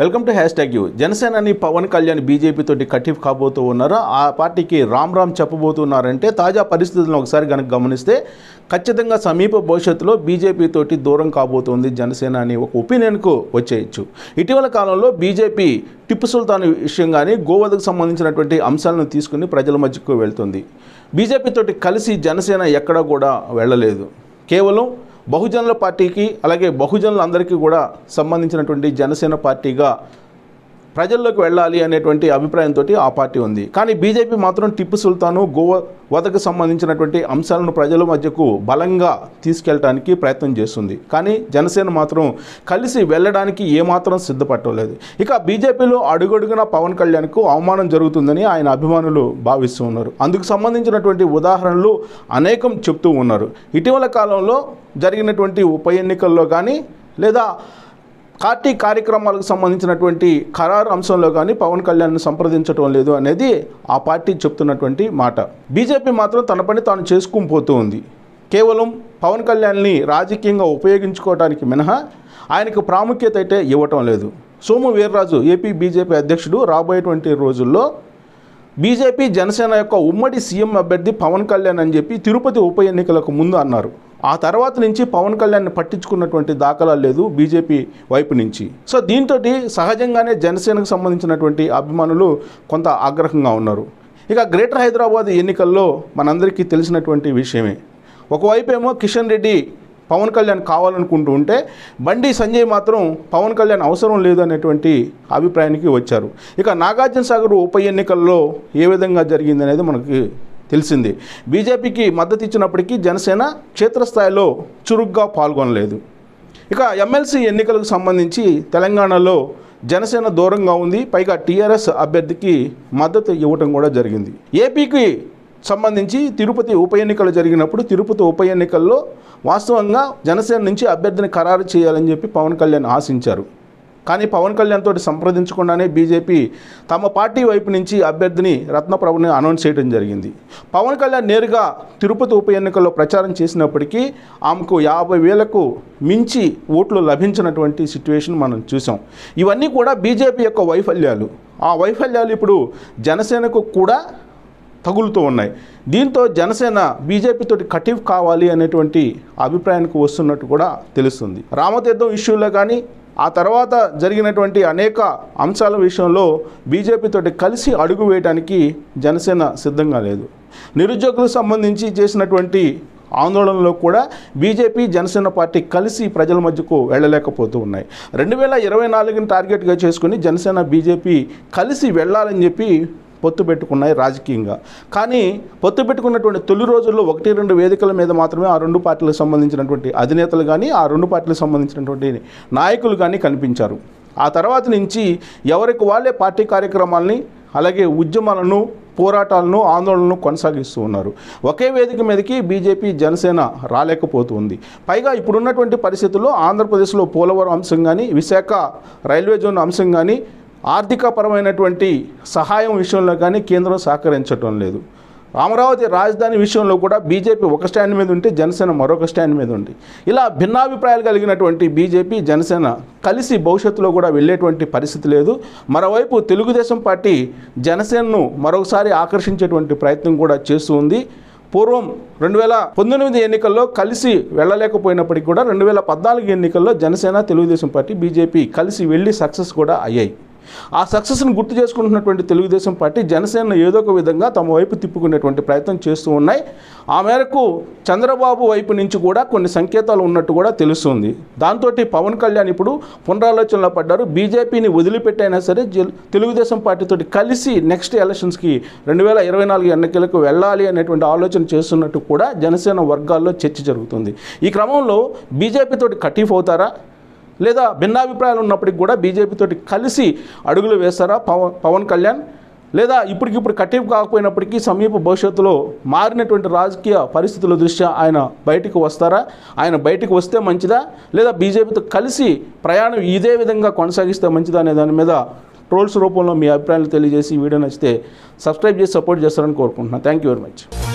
Welcome to hashtag U. జనసేనని Pawan Kalyan BJP తోటి కటిఫ్ కాబోతూ ఉన్నారా? ఆ పార్టీకి రామ్ రామ్ చెప్పబోతున్నారంటే తాజా పరిస్థితులను ఒకసారి కనుక గమనిస్తే ఖచ్చితంగా సమీప భవిష్యత్తులో బీజేపీతోటి దూరం కాబోతోంది జనసేన అని ఒక ఒపీనియన్కు వచ్చేయచ్చు. ఇటీవల కాలంలో బీజేపీ టిప్పు సుల్తాన్ విషయం కానీ గోవధకు సంబంధించినటువంటి అంశాలను తీసుకుని ప్రజల మధ్యకు వెళ్తుంది. బీజేపీతోటి కలిసి జనసేన ఎక్కడా కూడా వెళ్ళలేదు. కేవలం బహుజనుల పార్టీకి అలాగే బహుజనులందరికీ కూడా సంబంధించినటువంటి జనసేన పార్టీగా ప్రజల్లోకి వెళ్ళాలి అనేటువంటి అభిప్రాయంతో ఆ పార్టీ ఉంది. కానీ బీజేపీ మాత్రం టిప్పు సుల్తాను గోవా వదకు సంబంధించినటువంటి అంశాలను ప్రజల మధ్యకు బలంగా తీసుకెళ్ళడానికి ప్రయత్నం చేస్తుంది. కానీ జనసేన మాత్రం కలిసి వెళ్ళడానికి ఏమాత్రం సిద్ధపట్టలేదు. ఇక బీజేపీలో అడుగడుగున పవన్ కళ్యాణ్కు అవమానం జరుగుతుందని ఆయన అభిమానులు భావిస్తూ ఉన్నారు. అందుకు సంబంధించినటువంటి ఉదాహరణలు అనేకం చెప్తూ ఉన్నారు. ఇటీవల కాలంలో జరిగినటువంటి ఉప ఎన్నికల్లో కానీ లేదా పార్టీ కార్యక్రమాలకు సంబంధించినటువంటి ఖరారు అంశంలో కానీ పవన్ కళ్యాణ్ను సంప్రదించడం లేదు అనేది ఆ పార్టీ చెప్తున్నటువంటి మాట. బీజేపీ మాత్రం తన పని తాను చేసుకుని పోతూ ఉంది. కేవలం పవన్ కళ్యాణ్ని రాజకీయంగా ఉపయోగించుకోవడానికి మినహా ఆయనకు ప్రాముఖ్యత అయితే ఇవ్వటం లేదు. సోము వీర్రాజు ఏపీ బీజేపీ అధ్యక్షుడు రాబోయేటువంటి రోజుల్లో బీజేపీ జనసేన యొక్క ఉమ్మడి సీఎం అభ్యర్థి పవన్ కళ్యాణ్ అని చెప్పి తిరుపతి ఉప ఎన్నికలకు ముందు అన్నారు. ఆ తర్వాత నుంచి పవన్ కళ్యాణ్ పట్టించుకున్నటువంటి దాఖలాలు లేదు బీజేపీ వైపు నుంచి. సో దీంతో సహజంగానే జనసేనకు సంబంధించినటువంటి అభిమానులు కొంత ఆగ్రహంగా ఉన్నారు. ఇక గ్రేటర్ హైదరాబాద్ ఎన్నికల్లో మనందరికీ తెలిసినటువంటి విషయమే. ఒకవైపు ఏమో కిషన్ రెడ్డి పవన్ కళ్యాణ్ కావాలనుకుంటూ ఉంటే బండి సంజయ్ మాత్రం పవన్ కళ్యాణ్ అవసరం లేదు అనేటువంటి అభిప్రాయానికి వచ్చారు. ఇక నాగార్జున సాగర్ ఉప ఎన్నికల్లో ఏ విధంగా జరిగింది అనేది మనకి తెలిసింది. బీజేపీకి మద్దతు ఇచ్చినప్పటికీ జనసేన క్షేత్రస్థాయిలో చురుగ్గా పాల్గొనలేదు. ఇక ఎమ్మెల్సీ ఎన్నికలకు సంబంధించి తెలంగాణలో జనసేన దూరంగా ఉంది. పైగా టీఆర్ఎస్ అభ్యర్థికి మద్దతు ఇవ్వటం కూడా జరిగింది. ఏపీకి సంబంధించి తిరుపతి ఉప ఎన్నికలు జరిగినప్పుడు తిరుపతి ఉప ఎన్నికల్లో వాస్తవంగా జనసేన నుంచి అభ్యర్థిని ఖరారు చేయాలని చెప్పి పవన్ కళ్యాణ్ ఆశించారు. కానీ పవన్ కళ్యాణ్ తోటి సంప్రదించకుండానే బీజేపీ తమ పార్టీ వైపు నుంచి అభ్యర్థిని రత్నప్రభుని అనౌన్స్ చేయడం జరిగింది. పవన్ కళ్యాణ్ నేరుగా తిరుపతి ఉప ఎన్నికల్లో ప్రచారం చేసినప్పటికీ ఆమెకు యాభై వేలకు మించి ఓట్లు లభించినటువంటి సిచ్యువేషన్ మనం చూసాం. ఇవన్నీ కూడా బీజేపీ యొక్క వైఫల్యాలు. ఆ వైఫల్యాలు ఇప్పుడు జనసేనకు కూడా తగులుతూ ఉన్నాయి. దీంతో జనసేన బీజేపీతోటి కటివ్ కావాలి అనేటువంటి అభిప్రాయానికి వస్తున్నట్టు కూడా తెలుస్తుంది. రామతీర్థం ఇష్యూలో కానీ ఆ తర్వాత జరిగినటువంటి అనేక అంశాల విషయంలో బీజేపీతోటి కలిసి అడుగు వేయడానికి జనసేన సిద్ధంగా లేదు. నిరుద్యోగులకు సంబంధించి చేసినటువంటి ఆందోళనలో కూడా బీజేపీ జనసేన పార్టీ కలిసి ప్రజల మధ్యకు వెళ్ళలేకపోతూ ఉన్నాయి. రెండు వేల ఇరవై నాలుగుని టార్గెట్గా చేసుకుని జనసేన బీజేపీ కలిసి వెళ్ళాలని చెప్పి పొత్తు పెట్టుకున్నాయి రాజకీయంగా. కానీ పొత్తు పెట్టుకున్నటువంటి తొలి రోజుల్లో ఒకటి రెండు వేదికల మీద మాత్రమే ఆ రెండు పార్టీలకు సంబంధించినటువంటి అధినేతలు కానీ ఆ రెండు పార్టీలకు సంబంధించినటువంటి నాయకులు కానీ కనిపించారు. ఆ తర్వాత నుంచి ఎవరికి వాళ్ళే పార్టీ కార్యక్రమాలని అలాగే ఉద్యమాలను పోరాటాలను ఆందోళనను కొనసాగిస్తూ ఉన్నారు. ఒకే వేదిక మీదకి బీజేపీ జనసేన రాలేకపోతుంది. పైగా ఇప్పుడున్నటువంటి పరిస్థితుల్లో ఆంధ్రప్రదేశ్లో పోలవరం అంశం కానీ విశాఖ రైల్వే జోన్ అంశం కానీ ఆర్థికపరమైనటువంటి సహాయం విషయంలో కానీ కేంద్రం సహకరించడం లేదు. అమరావతి రాజధాని విషయంలో కూడా బీజేపీ ఒక స్టాండ్ మీద ఉంటే జనసేన మరొక స్టాండ్ మీద ఉంది. ఇలా భిన్నాభిప్రాయాలు కలిగినటువంటి బీజేపీ జనసేన కలిసి భవిష్యత్తులో కూడా వెళ్ళేటువంటి పరిస్థితి లేదు. మరోవైపు తెలుగుదేశం పార్టీ జనసేనను మరొకసారి ఆకర్షించేటువంటి ప్రయత్నం కూడా చేస్తూ ఉంది. పూర్వం రెండు వేల పంతొమ్మిది ఎన్నికల్లో కలిసి వెళ్ళలేకపోయినప్పటికీ కూడా రెండు వేల పద్నాలుగు ఎన్నికల్లో జనసేన తెలుగుదేశం పార్టీ బీజేపీ కలిసి వెళ్ళి సక్సెస్ కూడా అయ్యాయి. ఆ సక్సెస్ని గుర్తు చేసుకుంటున్నటువంటి తెలుగుదేశం పార్టీ జనసేన ఏదో ఒక విధంగా తమ వైపు తిప్పుకునేటువంటి ప్రయత్నం చేస్తూ ఉన్నాయి. ఆ మేరకు చంద్రబాబు వైపు నుంచి కూడా కొన్ని సంకేతాలు ఉన్నట్టు కూడా తెలుస్తుంది. దాంతో పవన్ కళ్యాణ్ ఇప్పుడు పునరాలోచనలో పడ్డారు. బీజేపీని వదిలిపెట్టైనా సరే తెలుగుదేశం పార్టీతో కలిసి నెక్స్ట్ ఎలక్షన్స్కి రెండు వేల ఇరవై నాలుగు ఎన్నికలకు వెళ్ళాలి అనేటువంటి ఆలోచన చేస్తున్నట్టు కూడా జనసేన వర్గాల్లో చర్చ జరుగుతుంది. ఈ క్రమంలో బీజేపీతోటి కటీఫ్ అవుతారా లేదా భిన్నాభిప్రాయాలు ఉన్నప్పటికీ కూడా బీజేపీతోటి కలిసి అడుగులు వేస్తారా? పవన్ పవన్ కళ్యాణ్? లేదా ఇప్పటికిప్పుడు కట్టింపు కాకపోయినప్పటికీ సమీప భవిష్యత్తులో మారినటువంటి రాజకీయ పరిస్థితుల దృష్ట్యా ఆయన బయటికి వస్తారా? ఆయన బయటికి వస్తే మంచిదా? లేదా బీజేపీతో కలిసి ప్రయాణం ఇదే విధంగా కొనసాగిస్తే మంచిదా అనే దాని మీద ట్రోల్స్ రూపంలో మీ అభిప్రాయాలు తెలియజేసి వీడియో నచ్చితే సబ్స్క్రైబ్ చేసి సపోర్ట్ చేస్తారని కోరుకుంటున్నాను థ్యాంక్ యూ వెరీ మచ్